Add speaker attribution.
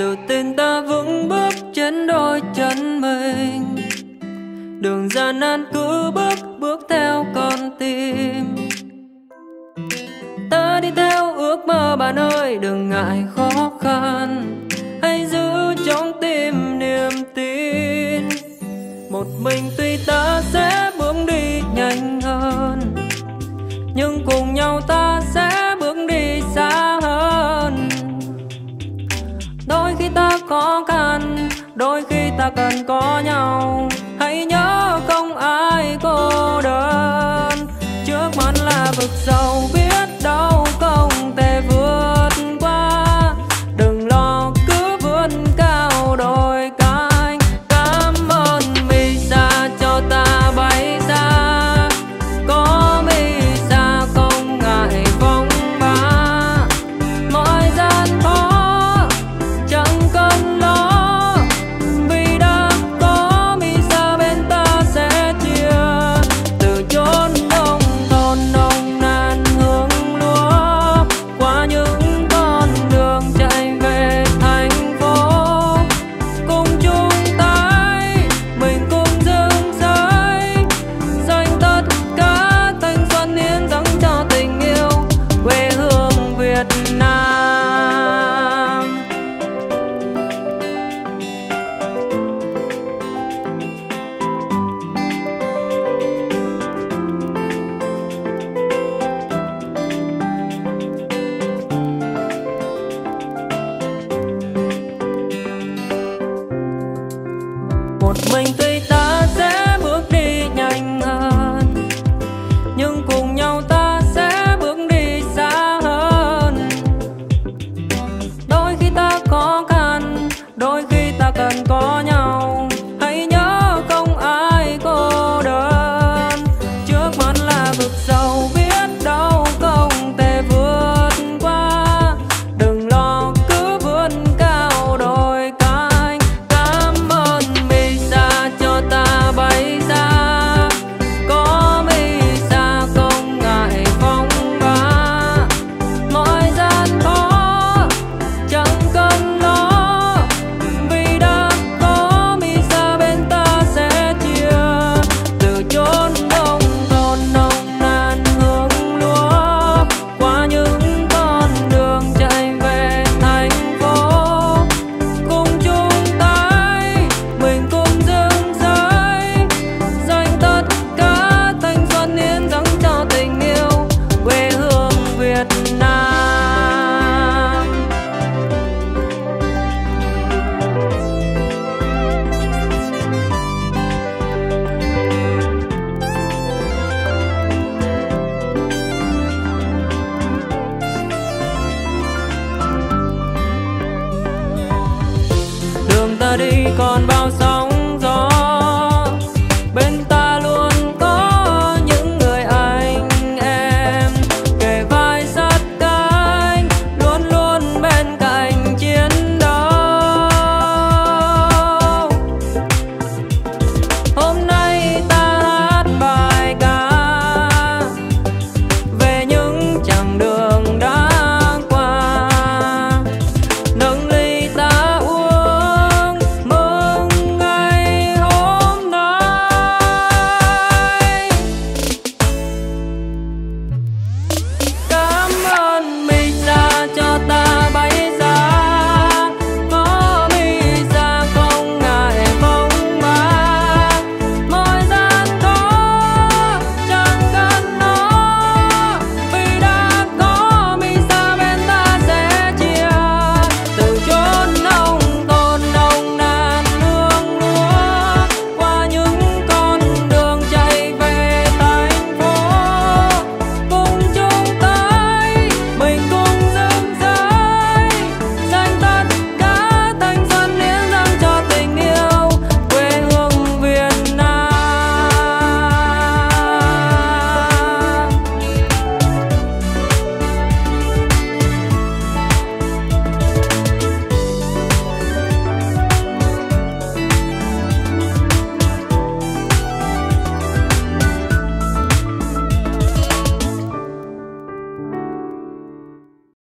Speaker 1: tự tin ta vững bước trên đôi chân mình. Đường gian nan cứ bước bước theo con tim. Ta đi theo ước mơ bạn ơi đừng ngại khó khăn. Hãy giữ trong tim niềm tin. Một mình tuy ta sẽ đôi khi ta đôi khi ta cần có nhau. Việt Nam. Một mình tôi